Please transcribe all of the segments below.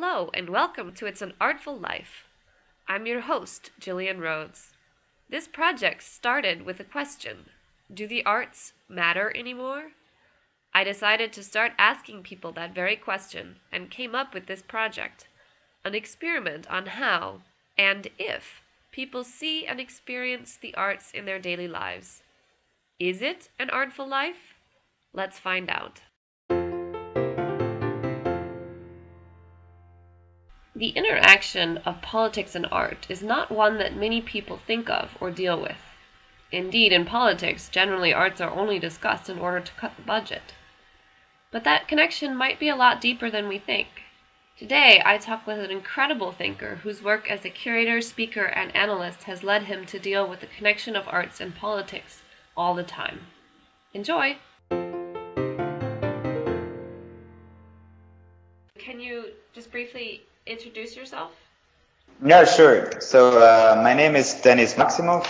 Hello, and welcome to It's an Artful Life. I'm your host, Jillian Rhodes. This project started with a question Do the arts matter anymore? I decided to start asking people that very question and came up with this project an experiment on how and if people see and experience the arts in their daily lives. Is it an artful life? Let's find out. The interaction of politics and art is not one that many people think of or deal with. Indeed, in politics, generally arts are only discussed in order to cut the budget. But that connection might be a lot deeper than we think. Today, I talk with an incredible thinker whose work as a curator, speaker, and analyst has led him to deal with the connection of arts and politics all the time. Enjoy! Just briefly introduce yourself? Yeah, sure. So, uh, my name is Denis Maksimov.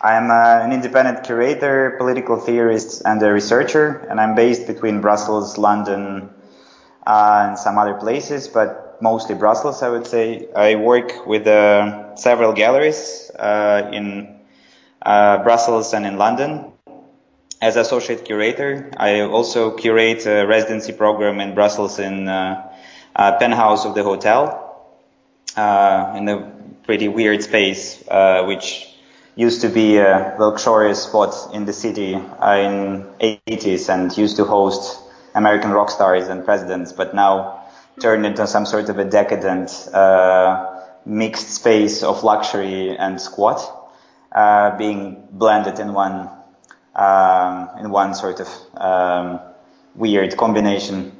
I'm uh, an independent curator, political theorist, and a researcher, and I'm based between Brussels, London, uh, and some other places, but mostly Brussels, I would say. I work with uh, several galleries uh, in uh, Brussels and in London. As associate curator, I also curate a residency program in Brussels in penthouse of the hotel, in a pretty weird space, which used to be a luxurious spot in the city uh, in 80s and used to host American rock stars and presidents, but now turned into some sort of a decadent uh, mixed space of luxury and squat, uh, being blended in one um, in one sort of um, weird combination.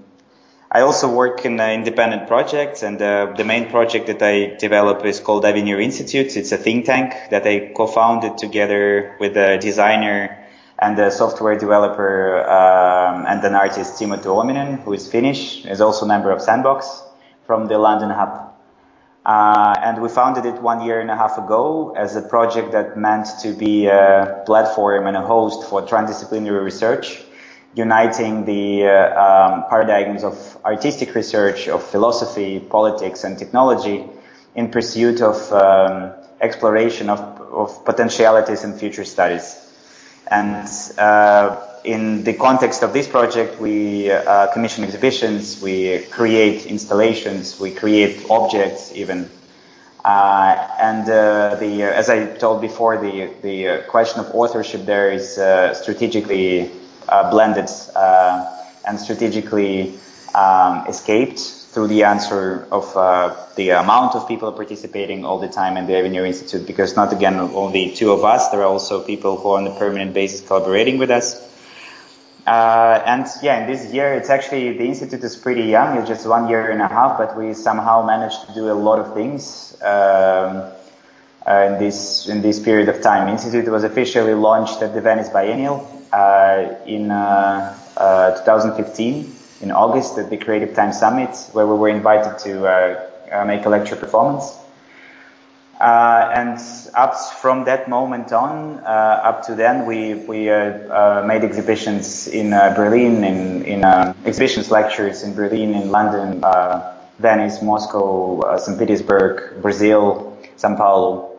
I also work in uh, independent projects, and uh, the main project that I develop is called Avenir Institute. It's a think tank that I co-founded together with a designer and a software developer um, and an artist, Timo Tuominen, who is Finnish, is also a member of Sandbox from the London hub. Uh, and we founded it one year and a half ago as a project that meant to be a platform and a host for transdisciplinary research uniting the uh, um, paradigms of artistic research, of philosophy, politics, and technology in pursuit of um, exploration of, of, potentialities in future studies. And uh, in the context of this project, we uh, commission exhibitions, we create installations, we create objects even. Uh, and uh, the, as I told before, the, the question of authorship there is uh, strategically uh, blended uh, and strategically um, escaped through the answer of uh, the amount of people participating all the time in the Avenir Institute because not again only two of us, there are also people who are on a permanent basis collaborating with us. Uh, and yeah, in this year, it's actually, the Institute is pretty young, it's just one year and a half, but we somehow managed to do a lot of things. Um, uh, in this in this period of time. Institute was officially launched at the Venice Biennial uh, in uh, uh, 2015 in August at the Creative Time Summit, where we were invited to make a lecture performance. Uh, and up from that moment on, uh, up to then, we we uh, made exhibitions in Berlin, in in exhibitions, lectures in Berlin, in London, Venice, Moscow, St. Petersburg, Brazil, São Paulo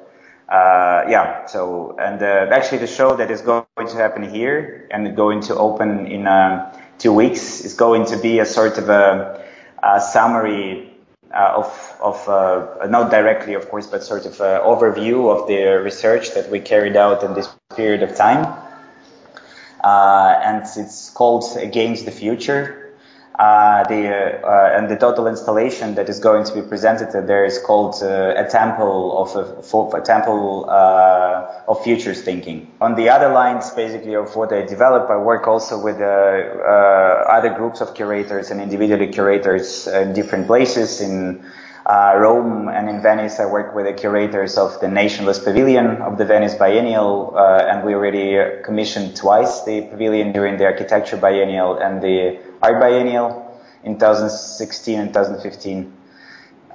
uh, yeah, so, and uh, actually the show that is going to happen here and going to open in uh, two weeks is going to be a sort of a, a summary uh, of, of uh, not directly, of course, but sort of an overview of the research that we carried out in this period of time. Uh, and it's called Against the Future. Uh, the uh, and the total installation that is going to be presented there is called uh, a temple of a, a temple uh, of futures thinking. On the other lines, basically of what I develop, I work also with uh, other groups of curators and individually curators in different places in Rome and in Venice, I work with the curators of the Nationless Pavilion of the Venice Biennial, and we already commissioned twice the pavilion during the Architecture Biennial and the Art Biennial in 2016 and 2015.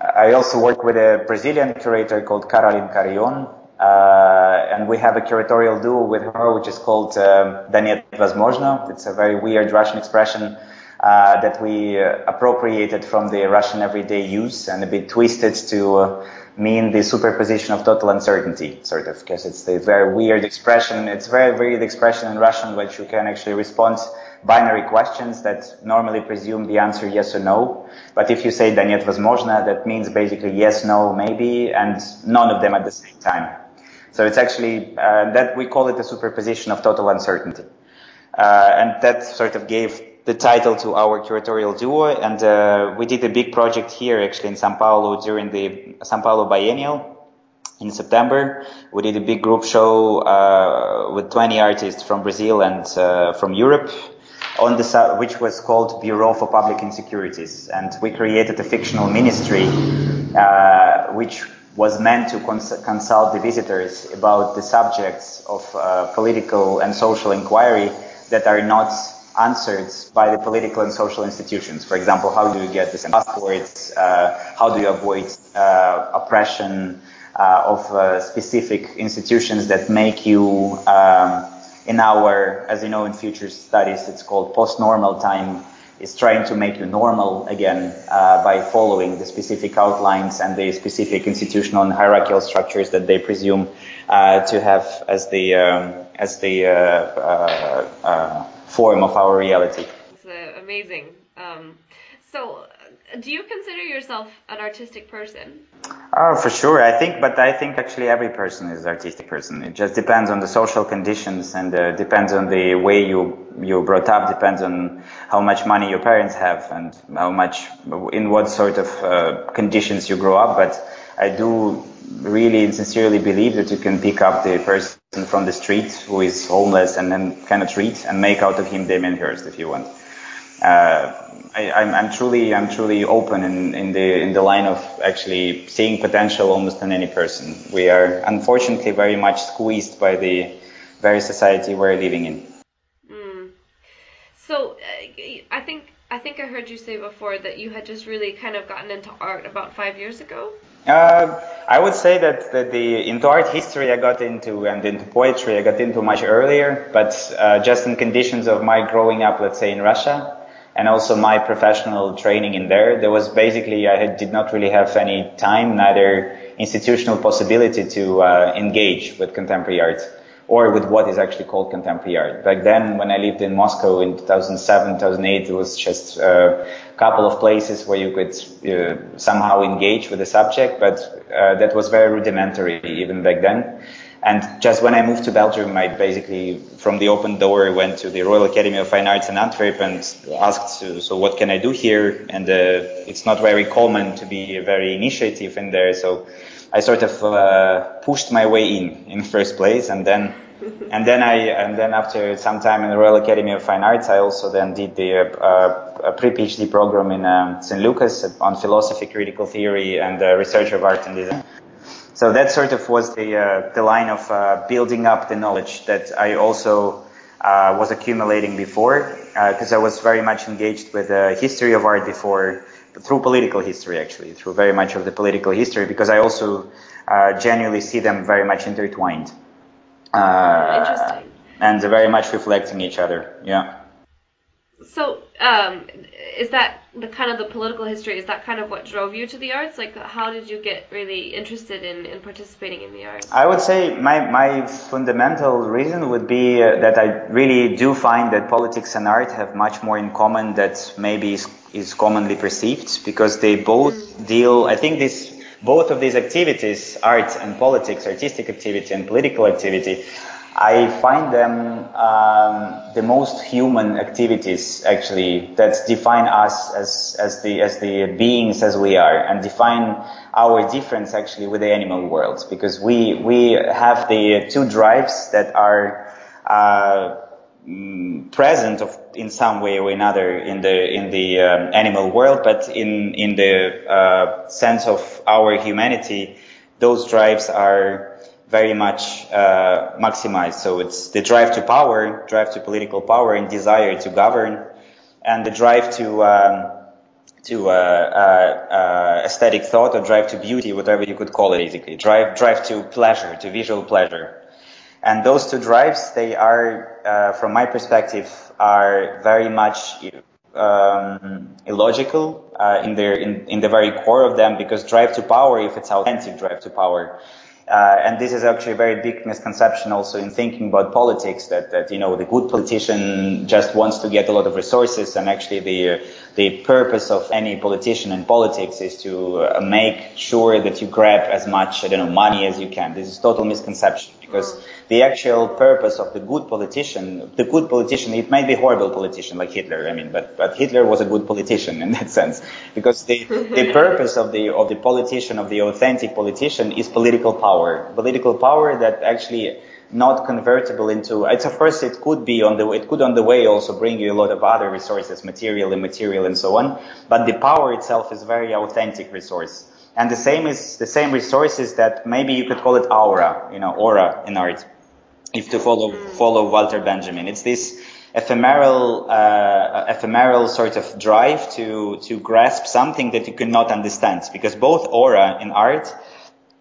I also work with a Brazilian curator called Caroline Carrion, uh, and we have a curatorial duo with her, which is called um, Daniet Возможно. It's a very weird Russian expression uh, that we uh, appropriated from the Russian everyday use and a bit twisted to uh, mean the superposition of total uncertainty, sort of, because it's a very weird expression. It's a very weird expression in Russian, which you can actually respond binary questions that normally presume the answer yes or no. But if you say да нет возможно, that means basically yes, no, maybe, and none of them at the same time. So it's actually uh, that we call it a superposition of total uncertainty, uh, and that sort of gave the title to our curatorial duo. And uh, we did a big project here, actually in São Paulo during the São Paulo Biennial in September. We did a big group show uh, with 20 artists from Brazil and uh, from Europe on the which was called Bureau for Public Insecurities, and we created a fictional ministry uh, which was meant to cons consult the visitors about the subjects of uh, political and social inquiry that are not answered by the political and social institutions. For example, how do you get the passports? Uh, how do you avoid uh, oppression uh, of uh, specific institutions that make you um, in our, as you know, in future studies, it's called post-normal time, is trying to make you normal again uh, by following the specific outlines and the specific institutional and hierarchical structures that they presume uh, to have as the um, as the uh, uh, uh form of our reality. It's uh, amazing. Um, so do you consider yourself an artistic person? Oh, for sure. I think, but I think actually every person is an artistic person. It just depends on the social conditions and uh, depends on the way you you brought up. Depends on how much money your parents have and how much, in what sort of uh, conditions you grow up. But I do really and sincerely believe that you can pick up the person from the street who is homeless and then cannot read and make out of him Damien Hirst if you want. Uh, I, am truly, I'm truly open in, in the in the line of actually seeing potential almost in any person. We are unfortunately very much squeezed by the very society we're living in. Mm. So, uh, I think I think I heard you say before that you had just really kind of gotten into art about five years ago. Uh, I would say that, that the into art history I got into and into poetry I got into much earlier, but uh, just in conditions of my growing up, let's say in Russia, and also my professional training in there. There was basically, I did not really have any time, neither institutional possibility to uh, engage with contemporary art or with what is actually called contemporary art. Back then, when I lived in Moscow in 2007, 2008, it was just a couple of places where you could uh, somehow engage with the subject, but uh, that was very rudimentary even back then. And just when I moved to Belgium, I basically, from the open door, went to the Royal Academy of Fine Arts in Antwerp and asked, so what can I do here? And uh, it's not very common to be very initiative in there. So I sort of uh, pushed my way in in first place. And then, and then I, and then after some time in the Royal Academy of Fine Arts, I also then did the uh, pre-PhD program in um, St. Lucas on philosophy, critical theory, and uh, research of art and design. So that sort of was the uh, the line of uh, building up the knowledge that I also uh, was accumulating before, because uh, I was very much engaged with the history of art before, through political history actually, through very much of the political history, because I also uh, genuinely see them very much intertwined. Uh, Interesting. And very much reflecting each other. Yeah. So, um, is that the kind of the political history? Is that kind of what drove you to the arts? Like, how did you get really interested in, in participating in the arts? I would say my, my fundamental reason would be uh, that I really do find that politics and art have much more in common that maybe is, is commonly perceived because they both mm. deal, I think this, both of these activities, art and politics, artistic activity and political activity, I find them um, the most human activities actually that define us as as the as the beings as we are and define our difference actually with the animal world. Because we we have the two drives that are uh, mm, present of, in some way or another in the in the um, animal world but in in the uh, sense of our humanity those drives are very much uh, maximized. So it's the drive to power, drive to political power, and desire to govern, and the drive to um, to uh, uh, uh, aesthetic thought or drive to beauty, whatever you could call it, basically drive drive to pleasure, to visual pleasure. And those two drives, they are, uh, from my perspective, are very much um, illogical uh, in their in, in the very core of them because drive to power, if it's authentic drive to power, uh, and this is actually a very big misconception also in thinking about politics that, that, you know, the good politician just wants to get a lot of resources and actually the, the purpose of any politician in politics is to uh, make sure that you grab as much, I don't know, money as you can. This is total misconception because the actual purpose of the good politician, the good politician, it might be horrible politician like Hitler, I mean, but, but Hitler was a good politician in that sense, because the, the purpose of the, of the politician, of the authentic politician is political power. Political power that actually not convertible into, it's of course it could be on the, it could on the way also bring you a lot of other resources, material, immaterial and so on, but the power itself is very authentic resource. And the same is the same resources that maybe you could call it aura, you know, aura in art if to follow follow Walter Benjamin. It's this ephemeral uh, ephemeral sort of drive to to grasp something that you cannot understand because both aura in art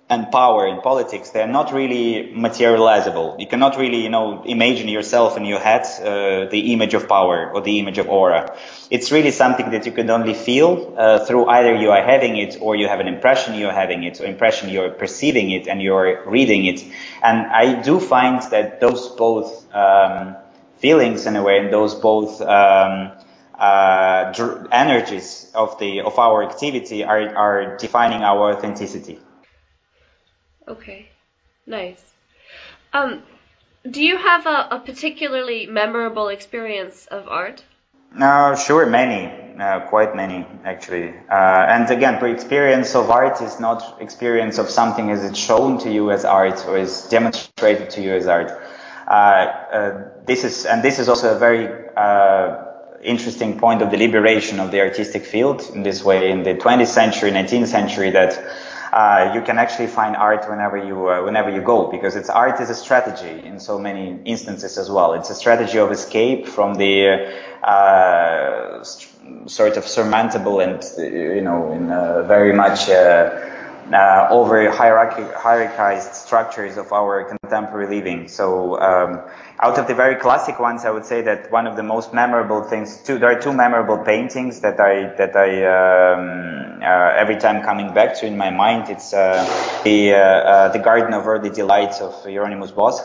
and power in politics, they're not really materializable. You cannot really, you know, imagine yourself in your head uh, the image of power or the image of aura. It's really something that you can only feel uh, through either you are having it or you have an impression you're having it or impression you're perceiving it and you're reading it. And I do find that those both um, feelings in a way and those both um, uh, energies of the of our activity are are defining our authenticity. Okay, nice. Um, do you have a, a particularly memorable experience of art? Uh, sure, many, uh, quite many actually. Uh, and again, experience of art is not experience of something as it's shown to you as art or is demonstrated to you as art. Uh, uh, this is, and this is also a very uh, interesting point of the liberation of the artistic field in this way in the 20th century, 19th century that uh, you can actually find art whenever you uh, whenever you go because it's art is a strategy in so many instances as well. It's a strategy of escape from the uh, sort of surmountable and you know in very much uh, over hierarchized structures of our contemporary living. So, um, out of the very classic ones, I would say that one of the most memorable things, two, there are two memorable paintings that I, that I, um, uh, every time coming back to in my mind, it's, uh, the, uh, uh, the Garden of Earthly Delights of Hieronymus Bosch,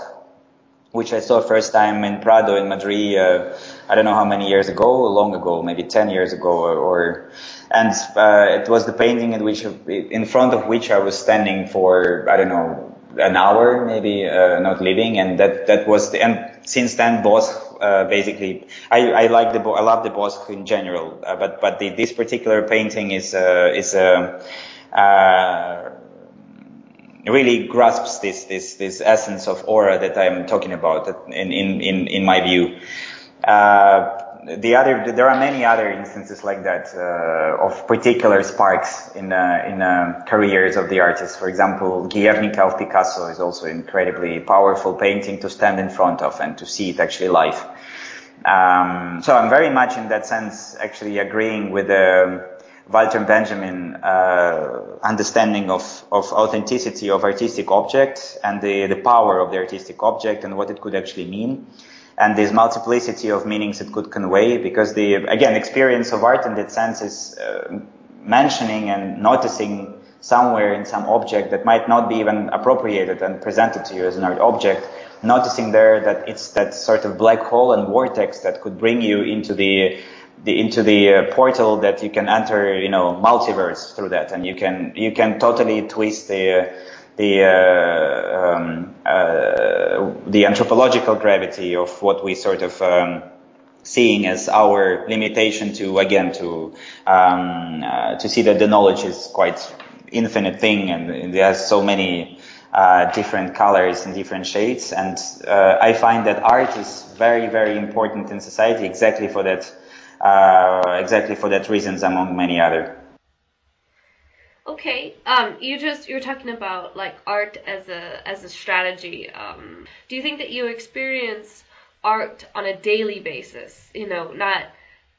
which I saw first time in Prado in Madrid, uh, I don't know how many years ago, long ago, maybe 10 years ago, or, or and uh, it was the painting in which, in front of which I was standing for, I don't know, an hour, maybe, uh, not living, and that, that was the, and since then, Bosch, uh, basically, I, I like the, I love the Bosch in general, uh, but, but the, this particular painting is, uh, is, uh, really grasps this this this essence of aura that I'm talking about in in in, in my view. Uh, the other there are many other instances like that uh, of particular sparks in uh, in uh, careers of the artists. For example, Guernica of Picasso is also incredibly powerful painting to stand in front of and to see it actually live. Um, so I'm very much in that sense actually agreeing with the Walter Benjamin uh, understanding of, of authenticity of artistic objects and the, the power of the artistic object and what it could actually mean. And this multiplicity of meanings it could convey because the again experience of art in that sense is uh, mentioning and noticing somewhere in some object that might not be even appropriated and presented to you as an art object noticing there that it's that sort of black hole and vortex that could bring you into the the, into the uh, portal that you can enter, you know, multiverse through that, and you can you can totally twist the uh, the uh, um, uh, the anthropological gravity of what we sort of um, seeing as our limitation to again to um, uh, to see that the knowledge is quite infinite thing and, it has so many uh, different colors and different shades. And uh, I find that art is very very important in society exactly for that exactly for that reasons among many other. Okay, um, you just you're talking about like art as a as a strategy. Um, do you think that you experience art on a daily basis? You know, not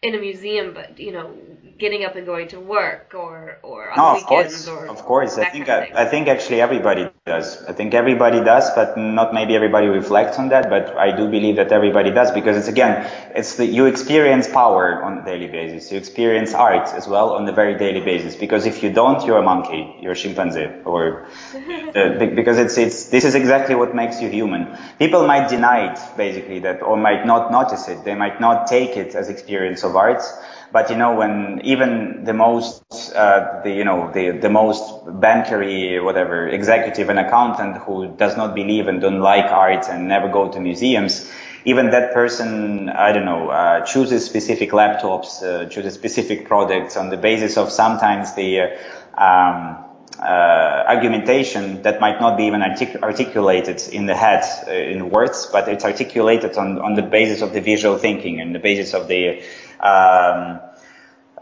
in a museum, but you know, getting up and going to work or or on no, weekends of or course, of course. I think I, I, think actually everybody does. I think everybody does, but not maybe everybody reflects on that. But I do believe that everybody does because it's again, it's the, you experience power on a daily basis. You experience art as well on a very daily basis. Because if you don't, you're a monkey, you're a chimpanzee, or uh, because it's it's this is exactly what makes you human. People might deny it basically that, or might not notice it. They might not take it as experience of art. But you know, when even the most, uh, the you know, the the most bankery, whatever, executive and accountant who does not believe and don't like art and never go to museums, even that person, I don't know, uh, chooses specific laptops, uh, chooses specific products on the basis of sometimes the uh, um, argumentation that might not be even artic- articulated in the head uh, in words, but it's articulated on, on the basis of the visual thinking and the basis of the um,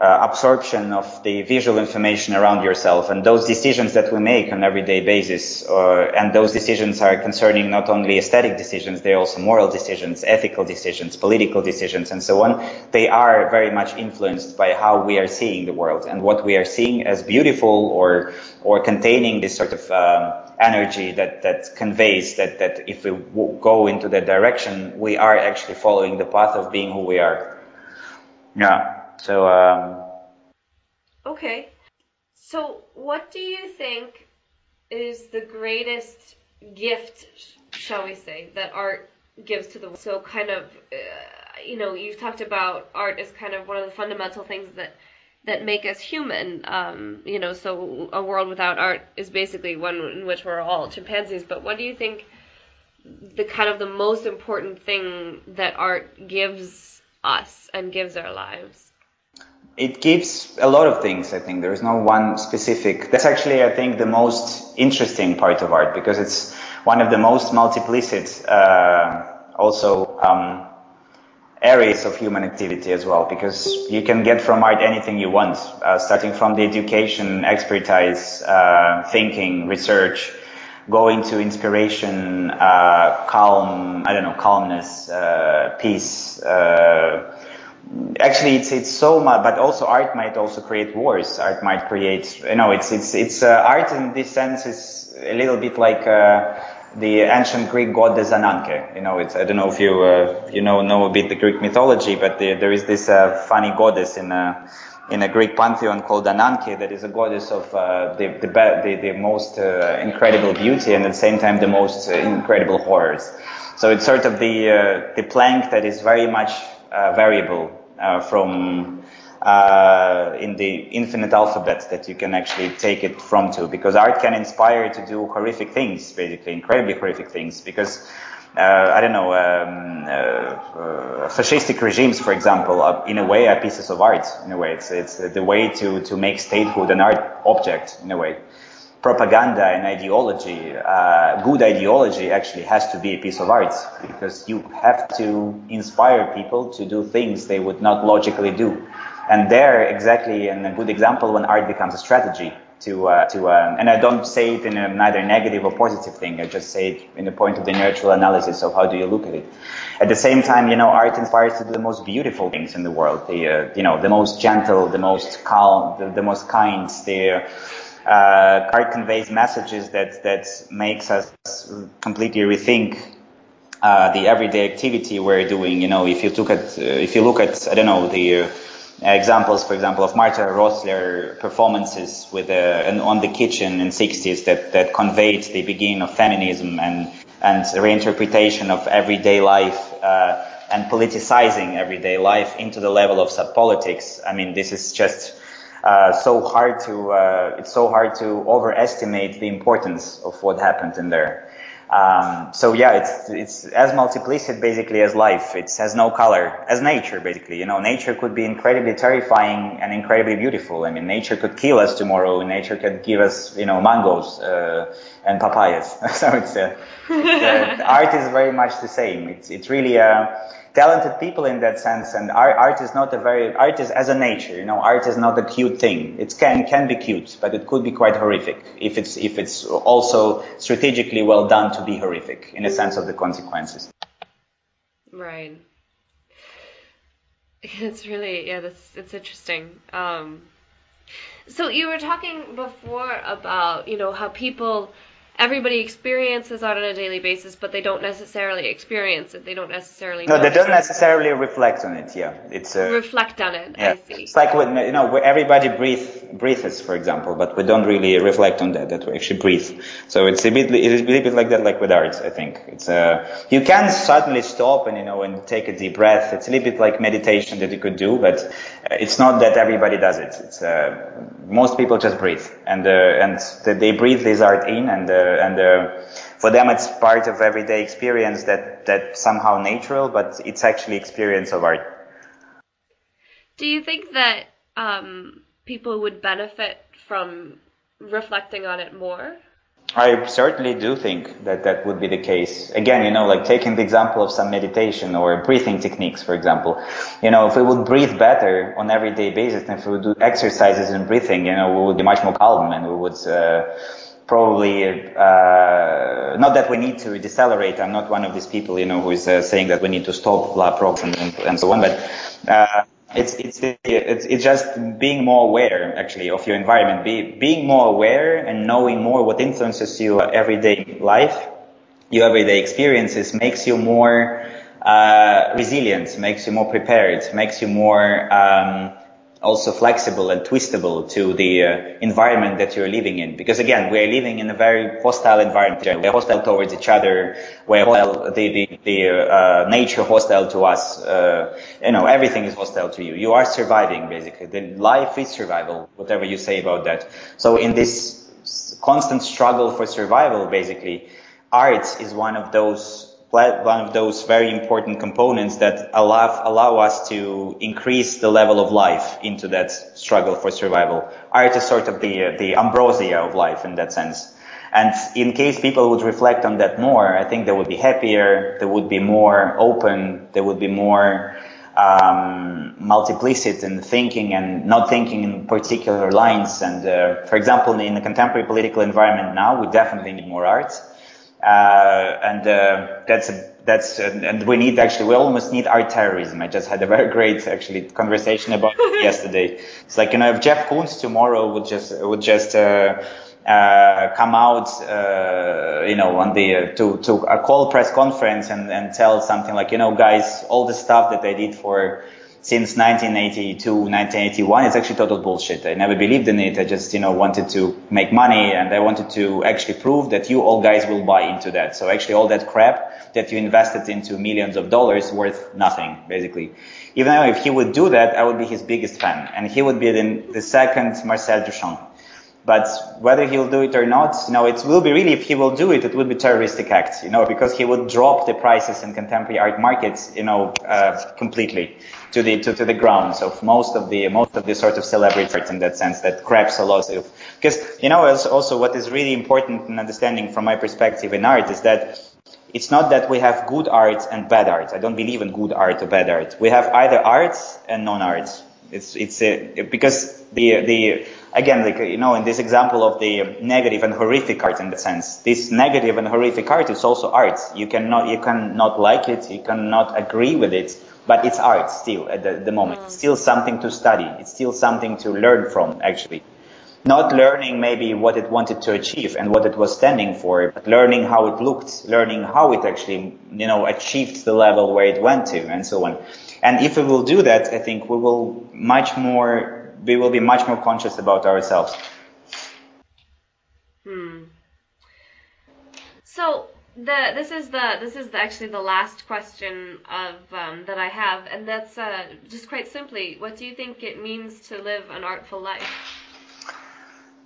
uh, absorption of the visual information around yourself and those decisions that we make on everyday basis uh, and those decisions are concerning not only aesthetic decisions they're also moral decisions ethical decisions political decisions and so on. They are very much influenced by how we are seeing the world and what we are seeing as beautiful or or containing this sort of um, energy that that conveys that that if we w- go into that direction we are actually following the path of being who we are. Yeah so, um, okay. So, what do you think is the greatest gift, shall we say, that art gives to the world? So, kind of, uh, you know, you've talked about art as kind of one of the fundamental things that that make us human. Um, you know, so a world without art is basically one in which we're all chimpanzees. But what do you think the kind of the most important thing that art gives us and gives our lives? It gives a lot of things. I think there is no one specific. That's actually, I think, the most interesting part of art because it's one of the most multiplicit, uh, also um, areas of human activity as well. Because you can get from art anything you want, uh, starting from the education, expertise, uh, thinking, research, going to inspiration, uh, calm. I don't know, calmness, uh, peace uh, actually it's it's so much but also art might also create wars art might create you know it's it's it's uh, art in this sense is a little bit like uh, the ancient Greek goddess Ananke. You know, it's I don't know if you uh, you know know a bit the Greek mythology, but the, there is this uh, funny goddess in a in a Greek pantheon called Ananke that is a goddess of uh, the, the the the most uh, incredible beauty and at the same time the most incredible horrors. So it's sort of the the plank that is very much variable uh, from uh, in the infinite alphabet that you can actually take it from to because art can inspire to do horrific things basically incredibly horrific things because uh, I don't know, um, uh, uh, fascistic regimes, for example, are, in a way are pieces of art. In a way, it's it's the way to to make statehood an art object. In a way, propaganda and ideology, uh, good ideology actually has to be a piece of art because you have to inspire people to do things they would not logically do. And there, exactly, and a good example when art becomes a strategy to, uh, to, uh, and I don't say it in a neither negative or positive thing. I just say it in the point of the natural analysis of how do you look at it. At the same time, you know, art inspires to do the most beautiful things in the world. The, uh, you know, the most gentle, the most calm, the, the most kind, the, uh, art conveys messages that that makes us completely rethink uh, the everyday activity we're doing. You know, if you look at uh, if you look at I don't know the uh, examples, for example, of Martha Rosler performances with uh, on the kitchen in 60s that that conveyed the beginning of feminism and and reinterpretation of everyday life. Uh, and politicizing everyday life into the level of sub-politics. I mean, this is just uh, so hard to uh, it's so hard to overestimate the importance of what happened in there. Um, so yeah, it's it's as multiplicit basically as life. It has no color, as nature basically. You know, nature could be incredibly terrifying and incredibly beautiful. I mean, nature could kill us tomorrow. Nature could give us, you know, mangoes uh, and papayas. so it's, uh, it's uh, art is very much the same. It's it's really uh, talented people in that sense. And art, art is not a very, art is as a nature, you know, art is not a cute thing. It can, can be cute, but it could be quite horrific if it's, if it's also strategically well done to be horrific in a sense of the consequences. Right. It's really yeah, that's it's interesting. Um, so you were talking before about you know how people everybody experiences art on a daily basis, but they don't necessarily experience it. They don't necessarily. No, they don't necessarily reflect on it. Yeah, it's uh, reflect on it. Yeah. I see. It's like when you know everybody breathe breathes, for example, but we don't really reflect on that. That we actually breathe. So it's a bit it's a bit like that, like with art. I think it's uh, you can suddenly stop and you know and take a deep breath. It's a little bit like meditation that you could do, but it's not that everybody does it. It's uh, most people just breathe and uh, and they breathe this art in and uh, and uh, for them it's part of everyday experience that that somehow natural, but it's actually experience of art. Do you think that um, people would benefit from reflecting on it more? I certainly do think that that would be the case. Again, you know, like taking the example of some meditation or breathing techniques, for example. You know, if we would breathe better on everyday basis, and if we would do exercises in breathing, you know, we would be much more calm and we would uh, probably uh, not that we need to decelerate. I'm not one of these people, you know, who is uh, saying that we need to stop blah procs and, and so on, but. Uh, it's, it's, it's, it's just being more aware, actually, of your environment. Be, being more aware and knowing more what influences your everyday life, your everyday experiences makes you more, uh, resilient, makes you more prepared, makes you more, um, also flexible and twistable to the uh, environment that you're living in. Because again, we're living in a very hostile environment. We're hostile towards each other. We're hostile, the, the, the uh, nature hostile to us. Uh, you know, everything is hostile to you. You are surviving, basically. The life is survival, whatever you say about that. So in this constant struggle for survival, basically, art is one of those one of those very important components that allow, allow us to increase the level of life into that struggle for survival. Art is sort of the, the ambrosia of life in that sense. And in case people would reflect on that more, I think they would be happier, they would be more open, they would be more um, multiplicit in thinking and not thinking in particular lines. And uh, for example, in the contemporary political environment now, we definitely need more art. Uh, and uh, that's that's and we need actually we almost need art terrorism. I just had a very great actually conversation about it yesterday. It's like you know if Jeff Koons tomorrow would just would just uh, uh, come out, uh, you know, on the uh, to to a call press conference and and tell something like, you know, guys, all the stuff that I did for since 1982, 1981, it's actually total bullshit. I never believed in it. I just, you know, wanted to make money and I wanted to actually prove that you all guys will buy into that. So actually all that crap that you invested into millions of dollars worth nothing, basically. Even though if he would do that, I would be his biggest fan and he would be the, the second Marcel Duchamp. But whether he'll do it or not, you know, it will be really, if he will do it, it would be terroristic act, you know, because he would drop the prices in contemporary art markets, you know, uh, completely to the, to, to the ground. So most of the, most of the sort of celebrity art in that sense that grabs a lot of, because, you know, also what is really important in understanding from my perspective in art is that it's not that we have good art and bad art. I don't believe in good art or bad art. We have either art and non-art. It's, it's a, because the, the, again, like, you know, in this example of the negative and horrific art in the sense, this negative and horrific art is also art. You cannot, you cannot like it, you cannot agree with it, but it's art still at the, the moment. It's still something to study. It's still something to learn from, actually. Not learning maybe what it wanted to achieve and what it was standing for, but learning how it looked, learning how it actually, you know, achieved the level where it went to and so on. And if we will do that, I think we will much more we will be much more conscious about ourselves. Hmm. So the this is the this is the, actually the last question of um, that I have, and that's uh, just quite simply, what do you think it means to live an artful life?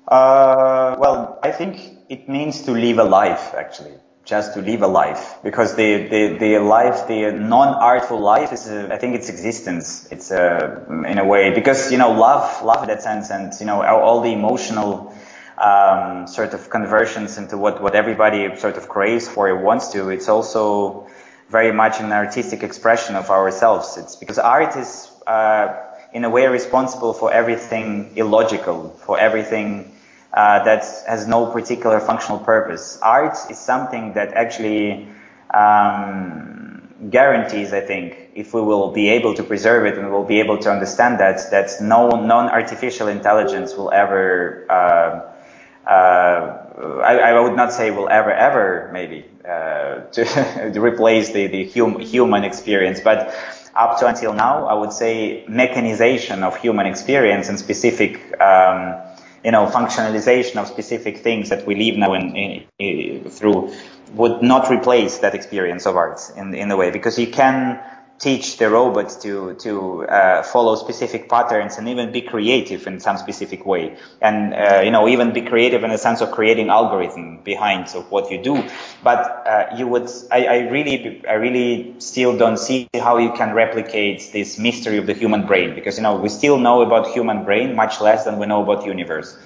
Uh, well, I think it means to live a life, actually just to live a life because the, the, the life, the non-artful life is, uh, I think it's existence. It's, uh, in a way, because, you know, love, love in that sense and, you know, all the emotional, um, sort of conversions into what, what everybody sort of craves for or wants to. It's also very much an artistic expression of ourselves. It's because art is, uh, in a way responsible for everything illogical, for everything uh, that has no particular functional purpose. Art is something that actually um, guarantees, I think, if we will be able to preserve it and we'll be able to understand that, that no non-artificial intelligence will ever, uh, uh, I, I, would not say will ever, ever, maybe, uh, to, to, replace the, the hum, human experience, but up to until now, I would say mechanization of human experience and specific, um, you know, functionalization of specific things that we live now in, in, in, through would not replace that experience of art in, in a way because you can teach the robot to to uh, follow specific patterns and even be creative in some specific way. And uh, you know even be creative in the sense of creating algorithm behind of what you do. But uh, you would I, I really I really still don't see how you can replicate this mystery of the human brain because you know we still know about human brain much less than we know about universe.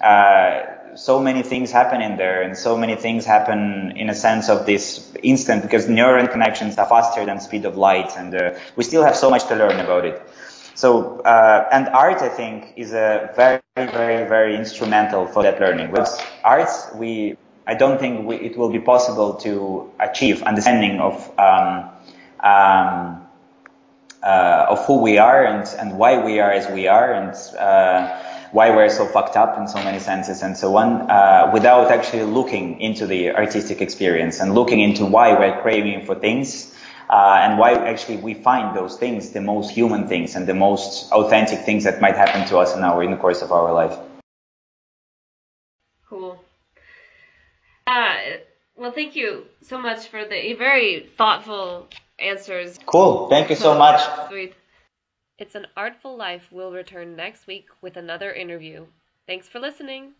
Uh, so many things happen in there and so many things happen in a sense of this instant because neuron connections are faster than speed of light and uh, we still have so much to learn about it. So, uh, and art, I think, is a very, very, very instrumental for that learning. With arts, we, I don't think we, it will be possible to achieve understanding of, um, um, uh, of who we are and, and why we are as we are and, uh, why we're so fucked up in so many senses and so on, uh, without actually looking into the artistic experience and looking into why we're craving for things. Uh, and why actually we find those things the most human things and the most authentic things that might happen to us in our in the course of our life. Cool. Uh, well, thank you so much for the very thoughtful answers. Cool. Thank you so much. Sweet. It's an Artful Life will return next week with another interview. Thanks for listening.